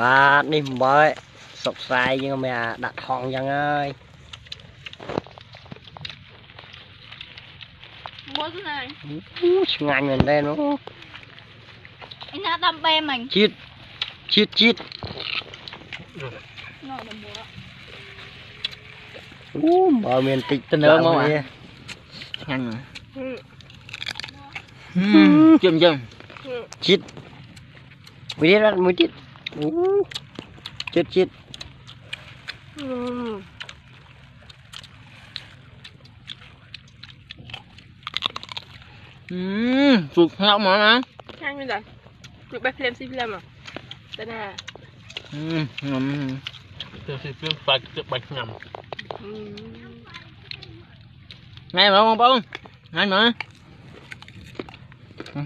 បាទនេះអំបិលសុកសាយយើងមិនអាដាក់ថងអញ្ចឹងហើយមួយខ្លួនឯងអូឆ្ងាញ់មែនទែនអូឯណាដាំបែមិញជាតិជាតិជាតិណោដំបូរអូបើមានតិចទៅលើមកអានេះឆ្ងាញ់មកជឹមជឹមជាតិមួយទៀតអត់មួយទៀត chết chết. Ừ. Ừm, sụt heo mà má Khang bây giờ chụp bếp lên xin lên mà. Tên à Ừm, ngầm Tôi xin phim phạt chụp bạch ngầm Ngay ừ. mà không bông Ngay mà. Ừ.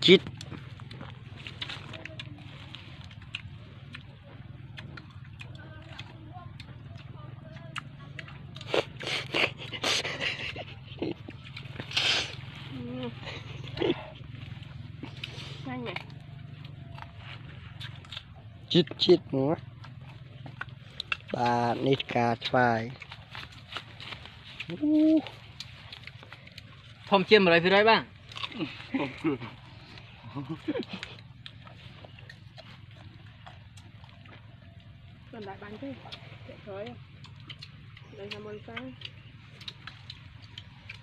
Chít nhanh nhỉ? Chít chít nữa ba nít cà phải phong chiêm ở đây phía đấy bạn. Còn đại bánh thế? Trời đây là món tay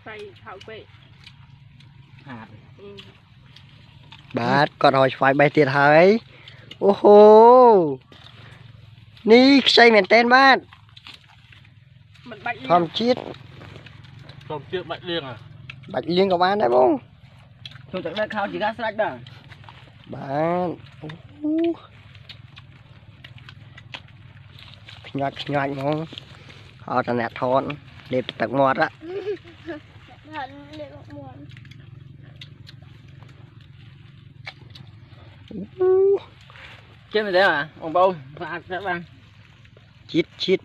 tay thảo quệ. ហាតបាទគាត់រយស្វាយបេះទៀតហើយអូហូនេះខ្ចីមែនតែនបាទមិនបាច់ធម្មជាតិធម្មជាតិបាច់លៀងបាច់លៀងក៏បានដែរបងចូលទឹកដែរខោជាការស្រេចបាទបាទអូខ្ញាច់ខ្ញាច់ហ្មងអត់តែអ្នកថតលេបទឹកមាត់ហ៎លេបទឹកមាត់ chết này đấy à? Ông bông và các bạn chít chít.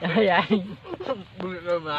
Dạ dạ bưng lên mà